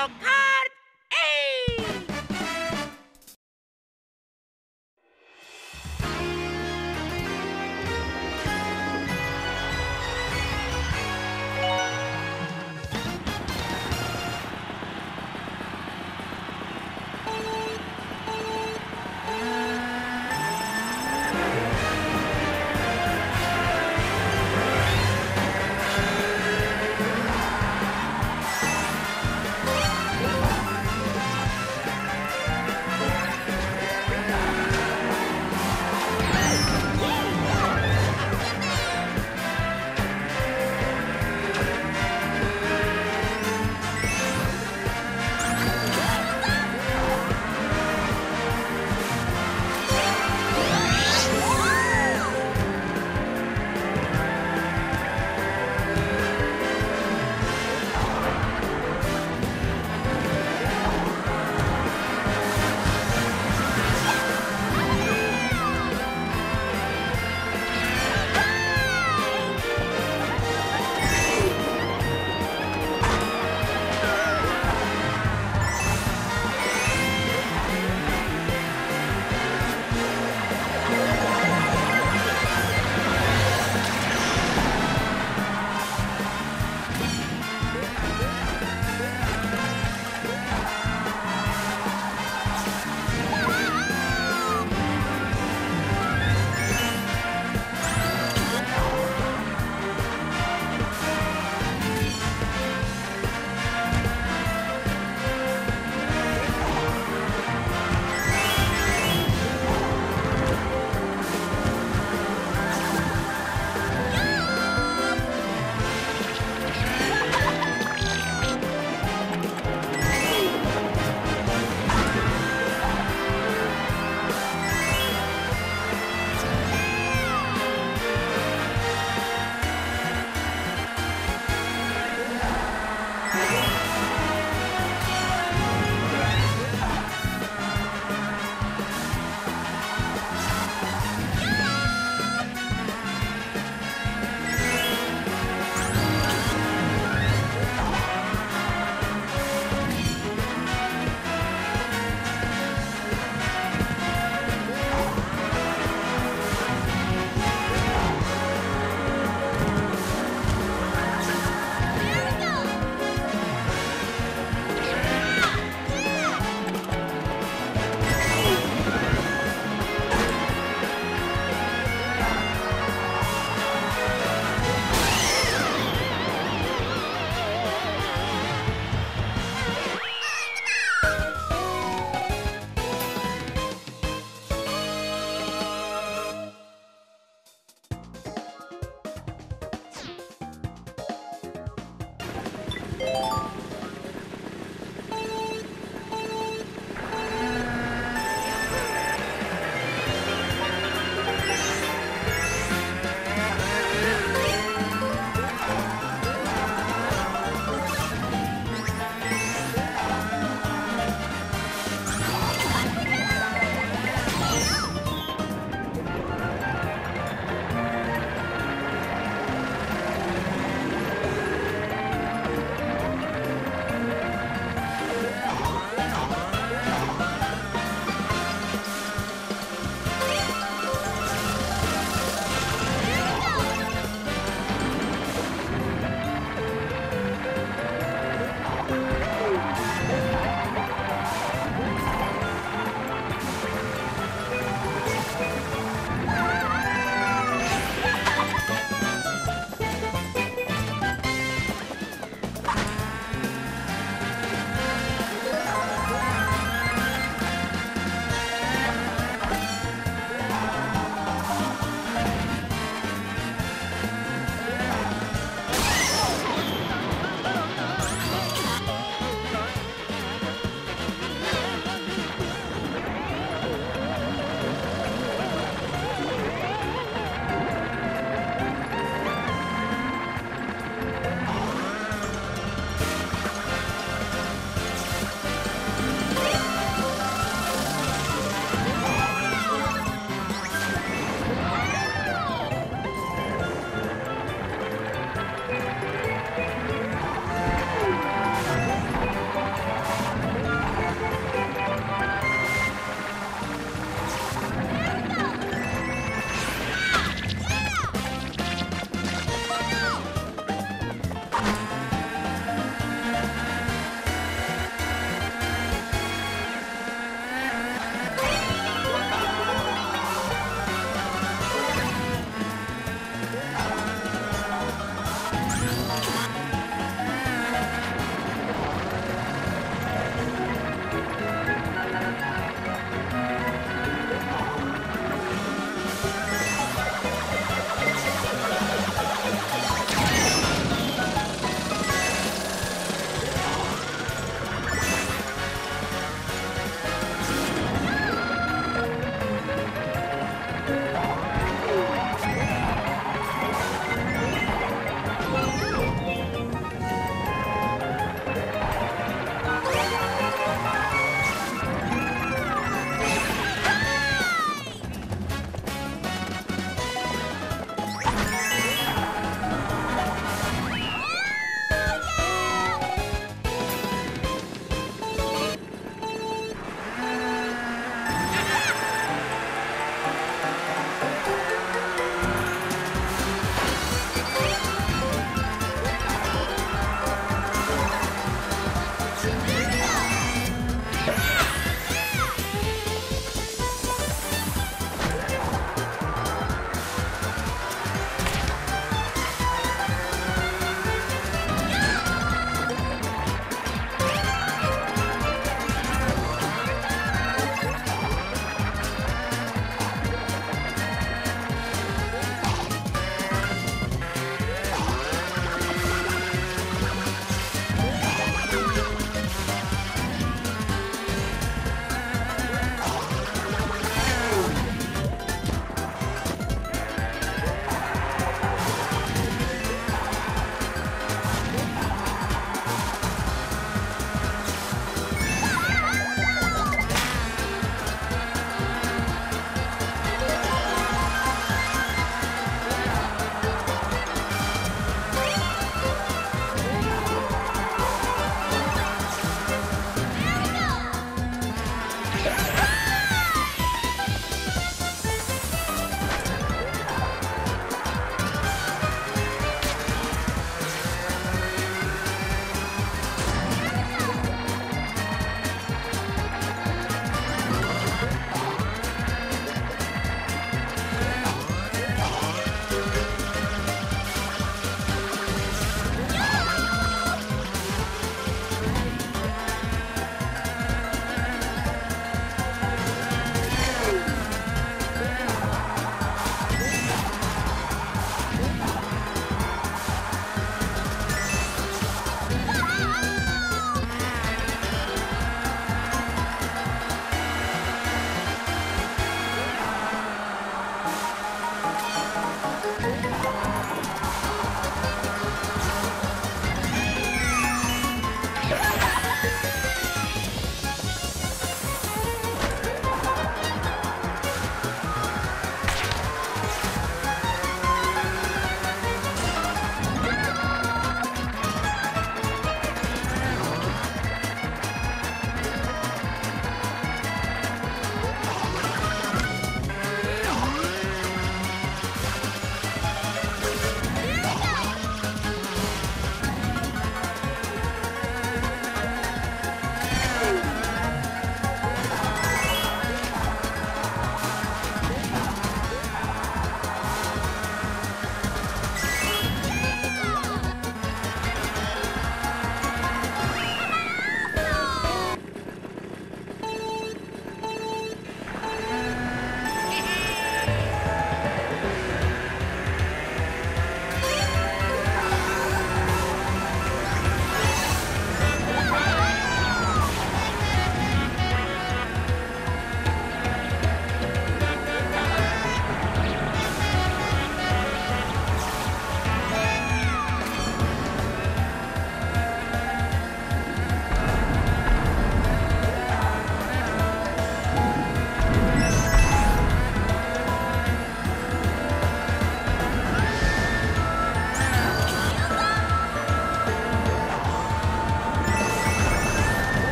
your